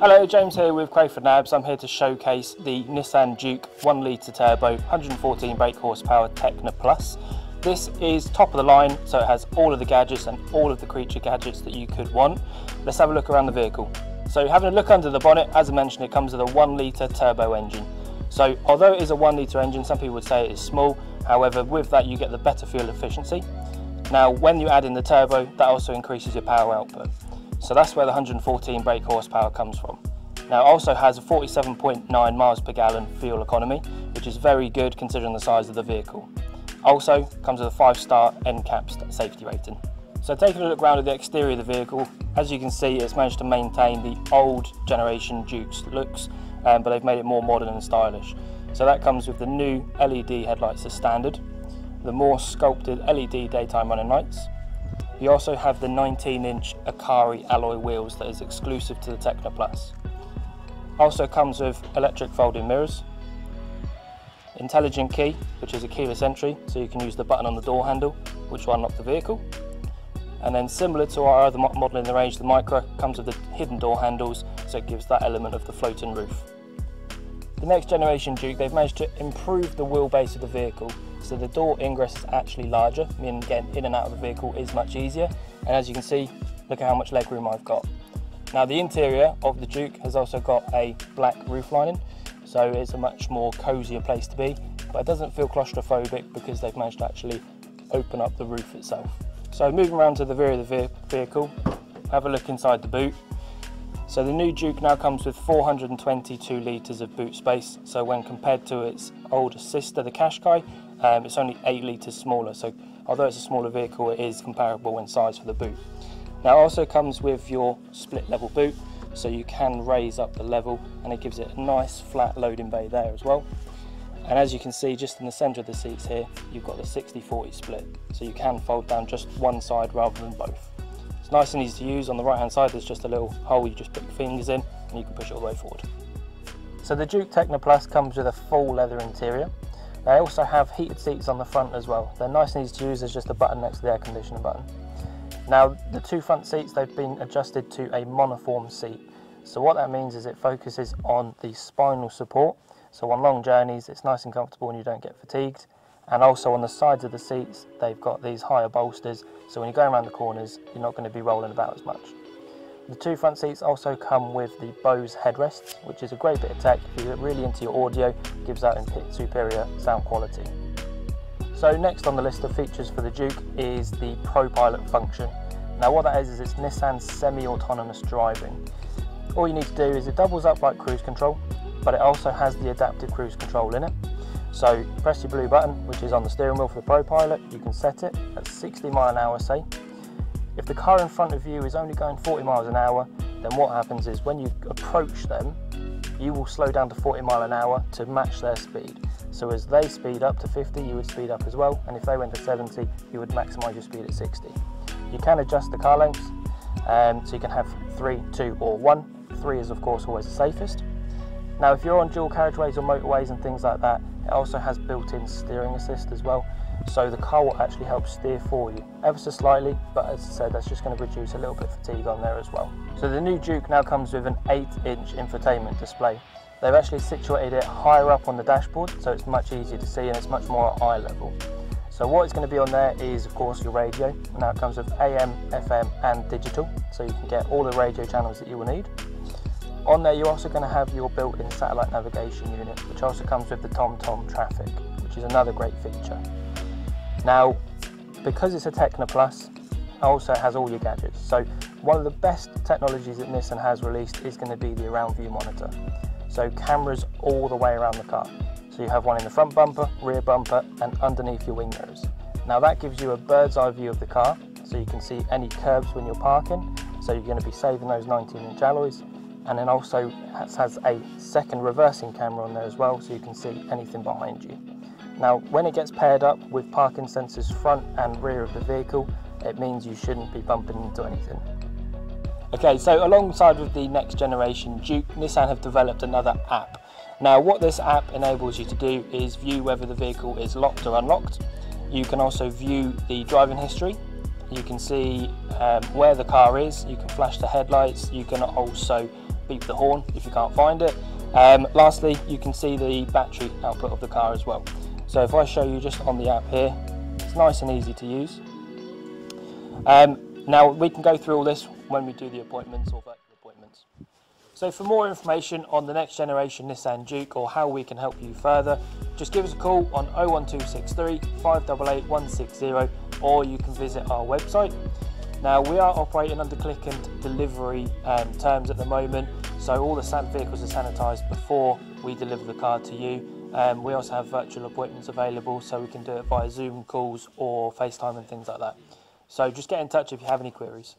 Hello, James here with Crayford & Abbs. I'm here to showcase the Nissan Juke 1 litre turbo 114 brake horsepower Tekna Plus. This is top of the line, so it has all of the gadgets and all of the creature gadgets that you could want. Let's have a look around the vehicle. So having a look under the bonnet, as I mentioned, it comes with a 1 litre turbo engine. So although it is a 1 litre engine, some people would say it is small. However, with that you get the better fuel efficiency. Now, when you add in the turbo, that also increases your power output. So that's where the 114 brake horsepower comes from. Now it also has a 47.9 miles per gallon fuel economy, which is very good considering the size of the vehicle. Also comes with a 5-star NCAP safety rating. So taking a look around at the exterior of the vehicle, as you can see it's managed to maintain the old generation Juke's looks, um, but they've made it more modern and stylish. So that comes with the new LED headlights as standard, the more sculpted LED daytime running lights, you also have the 19 inch Akari alloy wheels that is exclusive to the Tekna Plus. Also comes with electric folding mirrors, intelligent key, which is a keyless entry, so you can use the button on the door handle, which will unlock the vehicle. And then similar to our other model in the range, the Micra comes with the hidden door handles, so it gives that element of the floating roof. The next generation Juke, they've managed to improve the wheelbase of the vehicle so the door ingress is actually larger, meaning getting in and out of the vehicle is much easier. And as you can see, look at how much legroom I've got. Now the interior of the Juke has also got a black roof lining, so it's a much more cozier place to be, but it doesn't feel claustrophobic because they've managed to actually open up the roof itself. So moving around to the rear of the vehicle, have a look inside the boot. So the new Juke now comes with 422 litres of boot space, so when compared to its older sister, the Qashqai, um, it's only 8 litres smaller, so although it's a smaller vehicle, it is comparable in size for the boot. Now it also comes with your split level boot, so you can raise up the level and it gives it a nice flat loading bay there as well. And as you can see, just in the centre of the seats here, you've got the 60-40 split, so you can fold down just one side rather than both. It's nice and easy to use. On the right hand side, there's just a little hole you just put your fingers in and you can push it all the way forward. So the Juke Tekna Plus comes with a full leather interior. They also have heated seats on the front as well. They're nice and easy to use, there's just a button next to the air conditioning button. Now the two front seats, they've been adjusted to a monoform seat. So what that means is it focuses on the spinal support. So on long journeys, it's nice and comfortable and you don't get fatigued. And also on the sides of the seats, they've got these higher bolsters. So when you're going around the corners, you're not going to be rolling about as much. The two front seats also come with the Bose headrests, which is a great bit of tech if you're really into your audio, gives out superior sound quality. So next on the list of features for the Juke is the ProPilot function. Now what that is, is it's Nissan's semi-autonomous driving. All you need to do is it doubles up like cruise control, but it also has the adaptive cruise control in it. So press your blue button, which is on the steering wheel for the ProPilot, you can set it at 60 mile an hour say, if the car in front of you is only going 40 miles an hour, then what happens is when you approach them, you will slow down to 40 mile an hour to match their speed. So as they speed up to 50, you would speed up as well. And if they went to 70, you would maximize your speed at 60. You can adjust the car lengths. Um, so you can have three, two, or one. Three is of course always the safest. Now, if you're on dual carriageways or motorways and things like that, it also has built-in steering assist as well so the car will actually help steer for you ever so slightly but as I said that's just going to reduce a little bit of fatigue on there as well. So the new Juke now comes with an 8 inch infotainment display. They've actually situated it higher up on the dashboard so it's much easier to see and it's much more at eye level. So what is going to be on there is of course your radio. Now it comes with AM, FM and digital so you can get all the radio channels that you will need. On there you're also going to have your built-in satellite navigation unit which also comes with the TomTom traffic which is another great feature. Now, because it's a Tekna Plus, it also has all your gadgets. So one of the best technologies that Nissan has released is going to be the around view monitor. So cameras all the way around the car. So you have one in the front bumper, rear bumper and underneath your wing mirrors. Now that gives you a bird's eye view of the car so you can see any curbs when you're parking. So you're going to be saving those 19 inch alloys and then also has a second reversing camera on there as well so you can see anything behind you. Now, when it gets paired up with parking sensors front and rear of the vehicle, it means you shouldn't be bumping into anything. Okay, so alongside with the next generation Juke, Nissan have developed another app. Now, what this app enables you to do is view whether the vehicle is locked or unlocked. You can also view the driving history. You can see um, where the car is. You can flash the headlights. You can also beep the horn if you can't find it. Um, lastly, you can see the battery output of the car as well. So if I show you just on the app here, it's nice and easy to use. Um, now we can go through all this when we do the appointments or virtual appointments. So for more information on the next generation Nissan Juke or how we can help you further, just give us a call on 01263 588 160 or you can visit our website. Now we are operating under click and delivery um, terms at the moment, so all the vehicles are sanitised before we deliver the car to you. Um, we also have virtual appointments available, so we can do it via Zoom calls or FaceTime and things like that. So just get in touch if you have any queries.